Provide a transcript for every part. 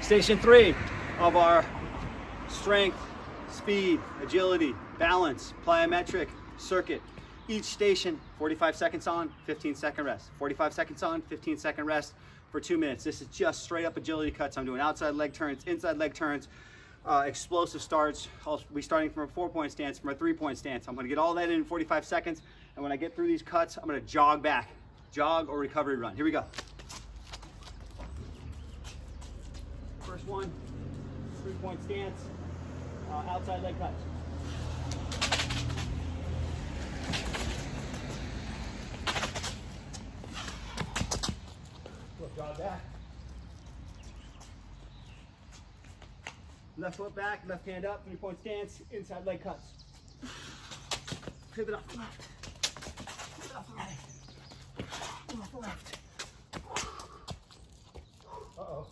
Station three of our strength, speed, agility, balance, plyometric circuit. Each station, 45 seconds on, 15 second rest. 45 seconds on, 15 second rest for two minutes. This is just straight up agility cuts. I'm doing outside leg turns, inside leg turns, uh, explosive starts. I'll be starting from a four point stance, from a three point stance. I'm gonna get all that in 45 seconds. And when I get through these cuts, I'm gonna jog back. Jog or recovery run. Here we go. First one, three point stance, uh, outside leg cuts. Look, jog back. Left foot back, left hand up, three point stance, inside leg cuts. Pivot up left. Left right. Left left. Uh-oh.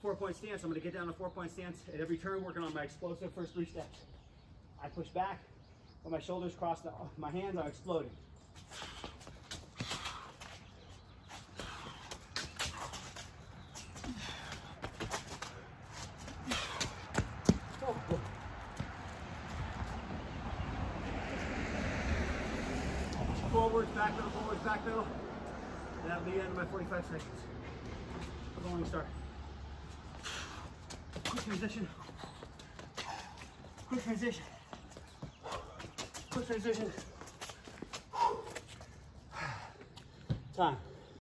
Four point stance. I'm gonna get down to four point stance at every turn, working on my explosive first three steps. I push back, when my shoulders cross the, my hands, I'm exploding. Forwards, back middle, forwards, back middle. That'll be the end of my 45 seconds. I'm going to start. Quick transition. Quick transition. Quick transition. Time.